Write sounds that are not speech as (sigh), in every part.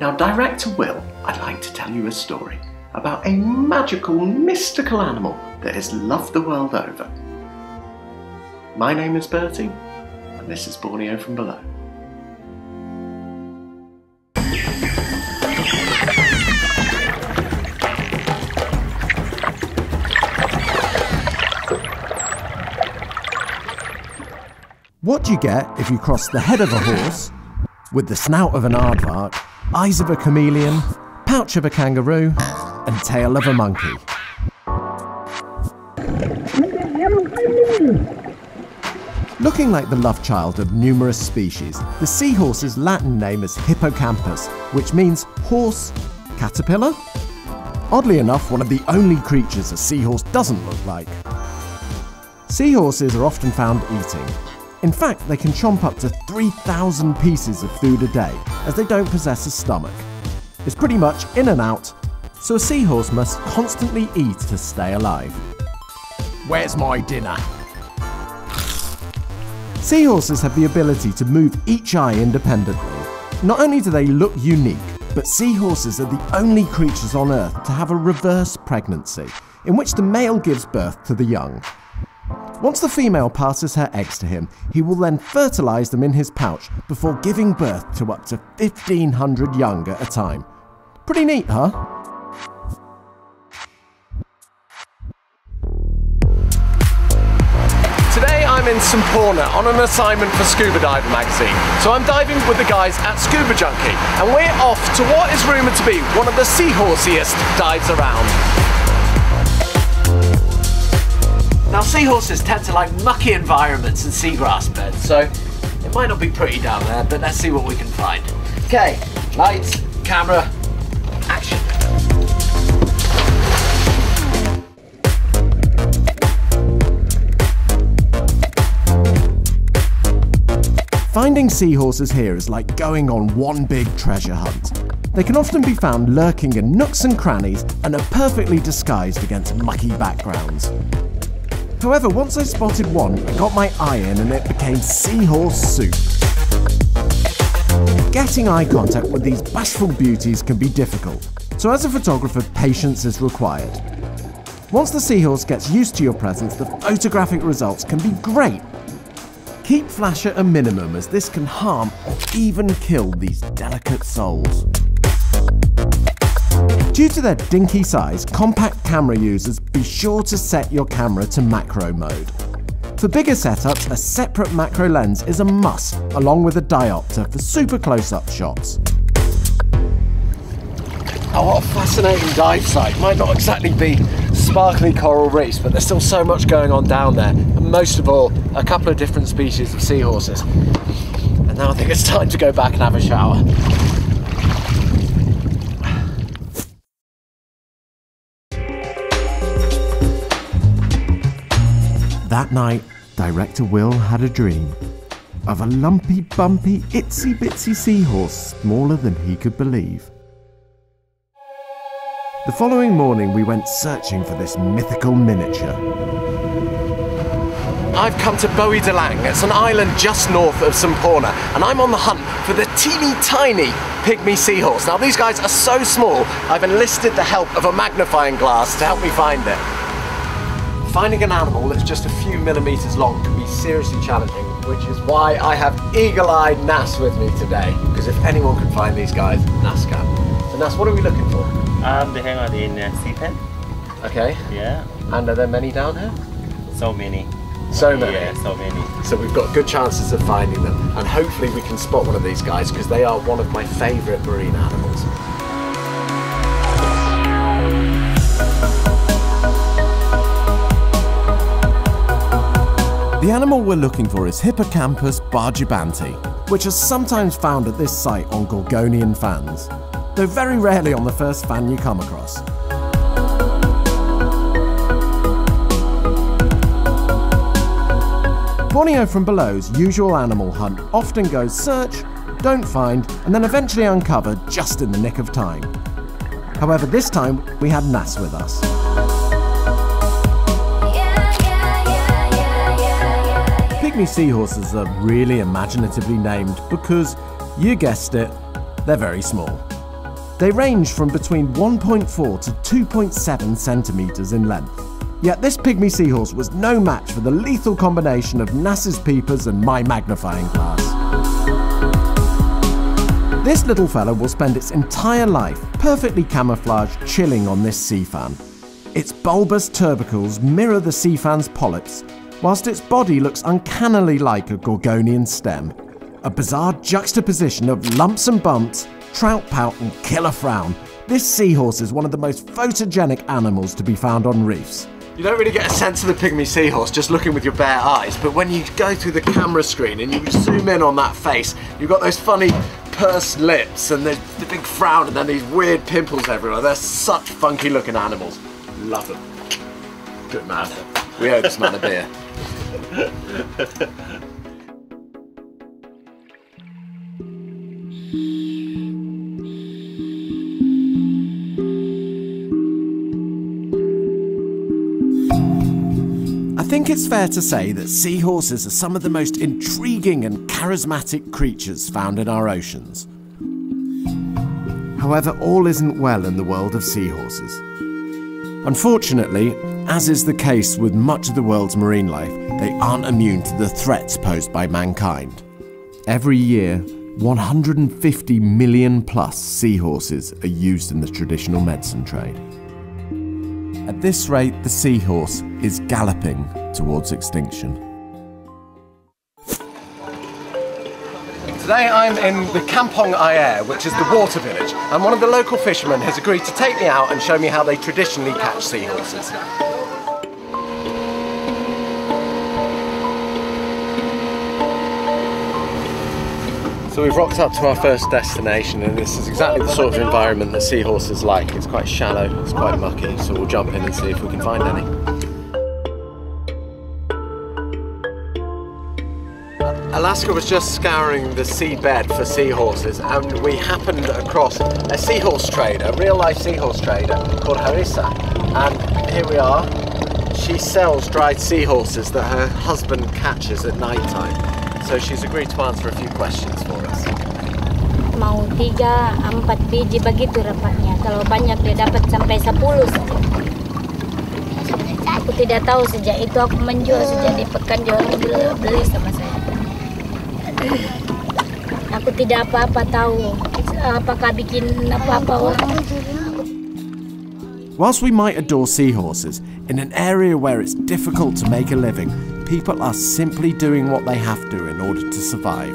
Now, Director Will, I'd like to tell you a story about a magical, mystical animal that has loved the world over. My name is Bertie, and this is Borneo from Below. What do you get if you cross the head of a horse with the snout of an aardvark, eyes of a chameleon, pouch of a kangaroo, and tail of a monkey? Looking like the love child of numerous species, the seahorse's Latin name is Hippocampus, which means horse caterpillar? Oddly enough, one of the only creatures a seahorse doesn't look like. Seahorses are often found eating. In fact, they can chomp up to 3,000 pieces of food a day, as they don't possess a stomach. It's pretty much in and out, so a seahorse must constantly eat to stay alive. Where's my dinner? Seahorses have the ability to move each eye independently. Not only do they look unique, but seahorses are the only creatures on Earth to have a reverse pregnancy, in which the male gives birth to the young. Once the female passes her eggs to him, he will then fertilise them in his pouch before giving birth to up to 1,500 young at a time. Pretty neat, huh? Today I'm in Semporna on an assignment for Scuba Diver magazine. So I'm diving with the guys at Scuba Junkie and we're off to what is rumoured to be one of the seahorsiest dives around. Now seahorses tend to like mucky environments and seagrass beds, so it might not be pretty down there, but let's see what we can find. Okay, lights, camera, action. Finding seahorses here is like going on one big treasure hunt. They can often be found lurking in nooks and crannies and are perfectly disguised against mucky backgrounds. However, once I spotted one, I got my eye in and it became seahorse soup. Getting eye contact with these bashful beauties can be difficult, so as a photographer, patience is required. Once the seahorse gets used to your presence, the photographic results can be great. Keep flash at a minimum as this can harm or even kill these delicate souls. Due to their dinky size, compact camera users be sure to set your camera to macro mode. For bigger setups, a separate macro lens is a must, along with a diopter for super close-up shots. Oh, what a fascinating dive site. Might not exactly be sparkly coral reefs, but there's still so much going on down there. And most of all, a couple of different species of seahorses. And now I think it's time to go back and have a shower. That night, director Will had a dream of a lumpy, bumpy, itsy bitsy seahorse smaller than he could believe. The following morning, we went searching for this mythical miniature. I've come to Bohey Dulang. It's an island just north of Semporna, and I'm on the hunt for the teeny tiny pygmy seahorse. Now, these guys are so small, I've enlisted the help of a magnifying glass to help me find it. Finding an animal that's just a few millimeters long can be seriously challenging, which is why I have eagle-eyed Nas with me today. Because if anyone can find these guys, Nas can. So Nas, what are we looking for? Um, they hang out in uh, Seapen. Okay. Yeah, And are there many down here? so many. So many. Yeah, so many. So we've got good chances of finding them, and hopefully we can spot one of these guys because they are one of my favourite marine animals. The animal we're looking for is Hippocampus bargibanti, which is sometimes found at this site on Gorgonian fans, though very rarely on the first fan you come across. Borneo from Below's usual animal hunt often goes search, don't find, and then eventually uncover just in the nick of time. However, this time we had Nas with us. Pygmy seahorses are really imaginatively named because, you guessed it, they're very small. They range from between 1.4 to 2.7 centimetres in length. Yet this pygmy seahorse was no match for the lethal combination of Nas's peepers and my magnifying glass. This little fella will spend its entire life perfectly camouflaged chilling on this sea fan. Its bulbous tubercles mirror the sea fan's polyps, whilst its body looks uncannily like a Gorgonian stem. A bizarre juxtaposition of lumps and bumps, trout pout and killer frown. This seahorse is one of the most photogenic animals to be found on reefs. You don't really get a sense of the pygmy seahorse just looking with your bare eyes, but when you go through the camera screen and you zoom in on that face, you've got those funny pursed lips and the, the big frown and then these weird pimples everywhere. They're such funky looking animals. Love them. Good man. We hope it's not a beer. I think it's fair to say that seahorses are some of the most intriguing and charismatic creatures found in our oceans. However, all isn't well in the world of seahorses. Unfortunately, as is the case with much of the world's marine life, they aren't immune to the threats posed by mankind. Every year, 150 million plus seahorses are used in the traditional medicine trade. At this rate, the seahorse is galloping towards extinction. Today I'm in the Kampong Ayer, which is the water village, and one of the local fishermen has agreed to take me out and show me how they traditionally catch seahorses. So we've rocked up to our first destination and this is exactly the sort of environment that seahorses like. It's quite shallow, it's quite mucky, so we'll jump in and see if we can find any. Alaska was just scouring the seabed for seahorses and we happened across a seahorse trader, a real life seahorse trader called Harissa. And here we are. She sells dried seahorses that her husband catches at night time. So she's agreed to answer a few questions for us. mau tiga empat biji begitu rapatnya. Kalau banyak dia dapat sampai 10 saja. Aku tidak tahu sejak itu aku menjual sejak di pekan jual beli, beli sama saya. Aku tidak apa-apa tahu apakah bikin apa-apa orang. Whilst we might adore seahorses, in an area where it's difficult to make a living, people are simply doing what they have to in order to survive.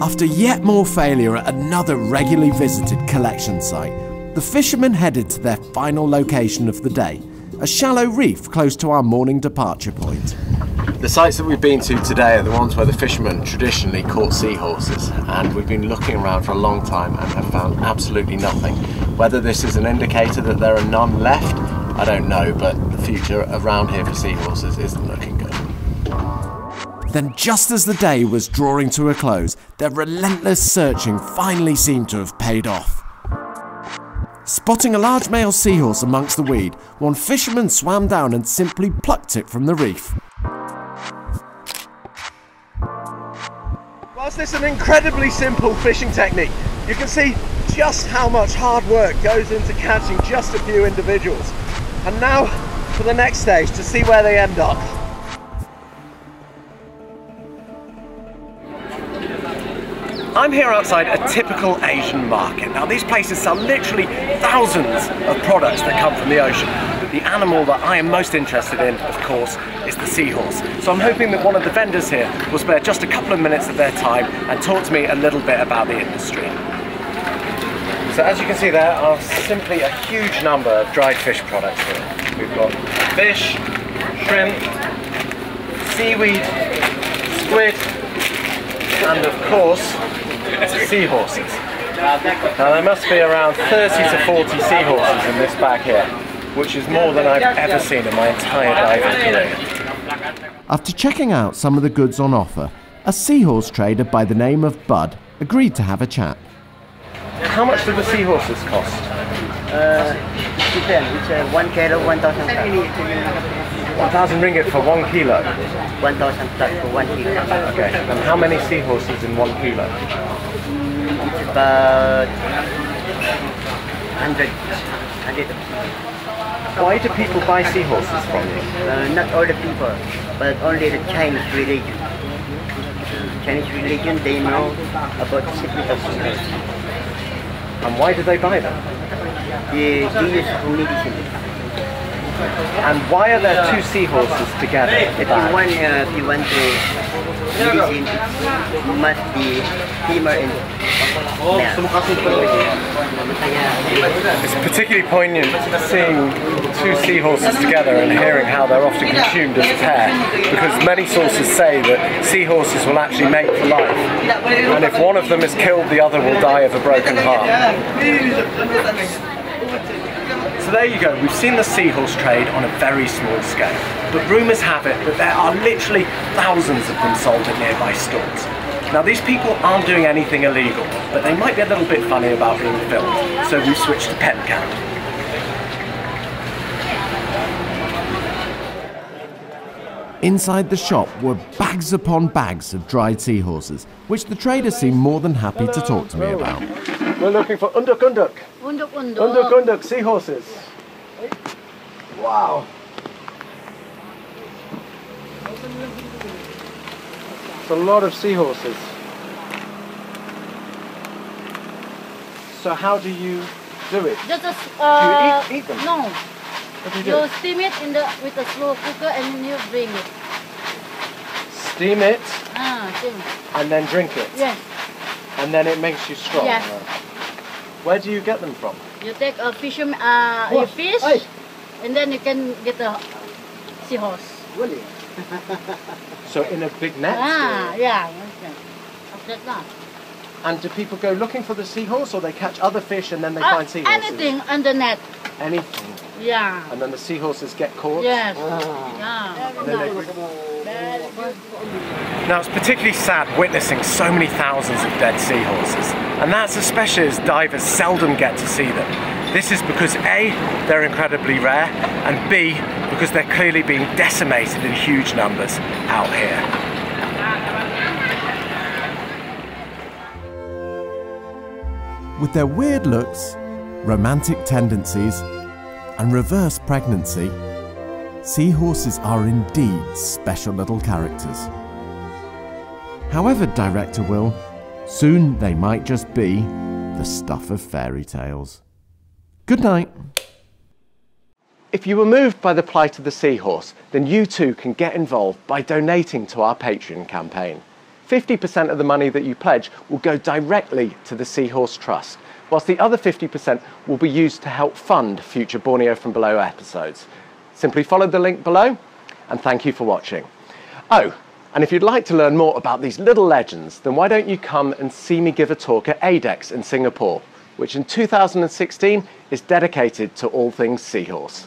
After yet more failure at another regularly visited collection site, the fishermen headed to their final location of the day, a shallow reef close to our morning departure point. The sites that we've been to today are the ones where the fishermen traditionally caught seahorses and we've been looking around for a long time and have found absolutely nothing. Whether this is an indicator that there are none left, I don't know, but future around here for seahorses isn't looking good. Then, just as the day was drawing to a close, their relentless searching finally seemed to have paid off. Spotting a large male seahorse amongst the weed, one fisherman swam down and simply plucked it from the reef. Whilst this is an incredibly simple fishing technique, you can see just how much hard work goes into catching just a few individuals. And now for the next stage to see where they end up. I'm here outside a typical Asian market. Now these places sell literally thousands of products that come from the ocean. But the animal that I am most interested in, of course, is the seahorse. So I'm hoping that one of the vendors here will spare just a couple of minutes of their time and talk to me a little bit about the industry. So as you can see there are simply a huge number of dried fish products here. We've got fish, shrimp, seaweed, squid, and of course, seahorses. Now there must be around 30 to 40 seahorses in this bag here, which is more than I've ever seen in my entire diving career. After checking out some of the goods on offer, a seahorse trader by the name of Bud agreed to have a chat. How much do the seahorses cost? Uh, depends. It's uh, one kilo, one thousand plus. 1,000 ringgit for one kilo. One thousand for one kilo. Okay, and how many seahorses in one kilo? It's about hundred, hundred seahorses. Why do people buy seahorses from you? Uh, not all the people, but only the Chinese religion. Chinese religion, they know about the secret of seahorse. And why do they buy them? They, they use. And why are there two seahorses together? If you want, uh, if you want to medicine, it must be female and male. It's particularly poignant seeing two seahorses together and hearing how they're often consumed as a pair because many sources say that seahorses will actually mate for life and if one of them is killed the other will die of a broken heart. So there you go, we've seen the seahorse trade on a very small scale but rumours have it that there are literally thousands of them sold at nearby stores. Now these people aren't doing anything illegal, but they might be a little bit funny about being filmed, so we've switched to pen cam. Inside the shop were bags upon bags of dried seahorses, which the trader seemed more than happy to talk to me about. We're looking for unduk unduk, Unduk-unduk. unduk unduk seahorses. Wow. It's a lot of seahorses. So how do you do it? Just a, s- uh, eat- eat them? No. What do you do? You steam it in the with a slow cooker and then you bring it. Steam it Ah, steam. and then drink it. Yes. And then it makes you strong. Yes. Where do you get them from? You take a fish, uh, you fish, and then you can get a seahorse. (laughs) So in a big net? Ah, yeah. Okay. That. And do people go looking for the seahorse or they catch other fish and then they Uh, find seahorses? anything on the net. Anything. Yeah. And then the seahorses get caught? Yes. Yeah. And then they Now it's particularly sad witnessing so many thousands of dead seahorses, and that's especially as divers seldom get to see them. This is because A, they're incredibly rare, and B, because they're clearly being decimated in huge numbers out here. With their weird looks, romantic tendencies, and reverse pregnancy, seahorses are indeed special little characters. However, Director Will, soon they might just be the stuff of fairy tales. Good night. If you were moved by the plight of the seahorse, then you too can get involved by donating to our Patreon campaign. 50% of the money that you pledge will go directly to the Seahorse Trust, whilst the other 50% will be used to help fund future Borneo from Below episodes. Simply follow the link below, and thank you for watching. Oh, and if you'd like to learn more about these little legends, then why don't you come and see me give a talk at ADEX in Singapore, which in 2016 is dedicated to all things seahorse.